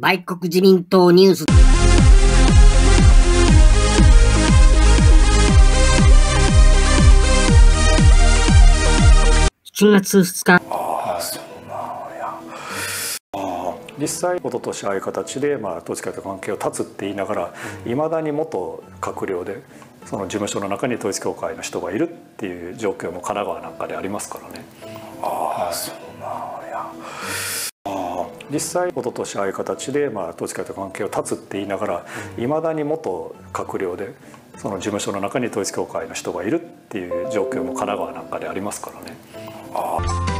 売国自民党ニュース。7月2日。ああ、そうなんや。あ実際、一昨年ああいう形で、まあ、統一教会と関係を断つって言いながら、い、ま、だに元閣僚で、その事務所の中に統一教会の人がいるっていう状況も神奈川なんかでありますからね。ああ、そうなんや。実際一昨年ああいう形で、まあ、統一教会と関係を断つって言いながらいま、だに元閣僚でその事務所の中に統一教会の人がいるっていう状況も神奈川なんかでありますからね。あ